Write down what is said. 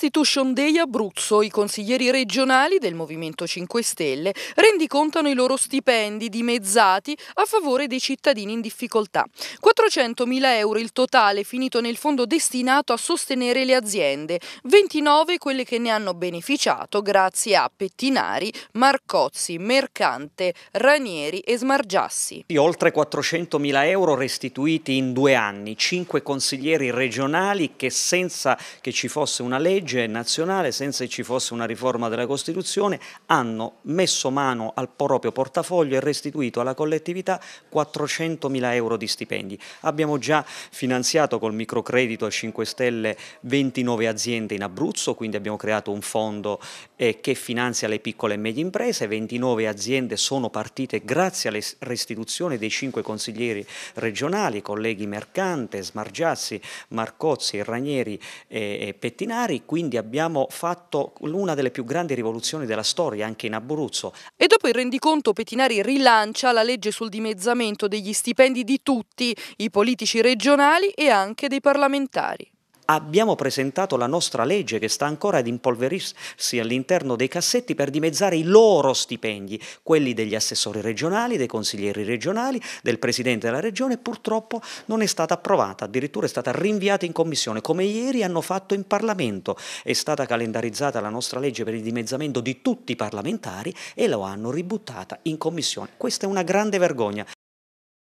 Restitution Day Abruzzo i consiglieri regionali del Movimento 5 Stelle rendicontano i loro stipendi dimezzati a favore dei cittadini in difficoltà. 400.000 euro il totale finito nel fondo destinato a sostenere le aziende, 29 quelle che ne hanno beneficiato grazie a Pettinari, Marcozzi, Mercante, Ranieri e Smargiassi. Oltre 400.000 euro restituiti in due anni, 5 consiglieri regionali che senza che ci fosse una legge nazionale, senza che ci fosse una riforma della Costituzione, hanno messo mano al proprio portafoglio e restituito alla collettività 400 mila euro di stipendi. Abbiamo già finanziato col microcredito a 5 Stelle 29 aziende in Abruzzo, quindi abbiamo creato un fondo eh, che finanzia le piccole e medie imprese, 29 aziende sono partite grazie alle restituzioni dei 5 consiglieri regionali, colleghi Mercante, Smargiassi, Marcozzi, Ranieri e Pettinari, quindi abbiamo fatto una delle più grandi rivoluzioni della storia anche in Abruzzo. E dopo il rendiconto Pettinari rilancia la legge sul dimezzamento degli stipendi di tutti, i politici regionali e anche dei parlamentari abbiamo presentato la nostra legge che sta ancora ad impolverirsi all'interno dei cassetti per dimezzare i loro stipendi, quelli degli assessori regionali, dei consiglieri regionali, del presidente della regione, purtroppo non è stata approvata, addirittura è stata rinviata in commissione, come ieri hanno fatto in Parlamento. È stata calendarizzata la nostra legge per il dimezzamento di tutti i parlamentari e lo hanno ributtata in commissione. Questa è una grande vergogna.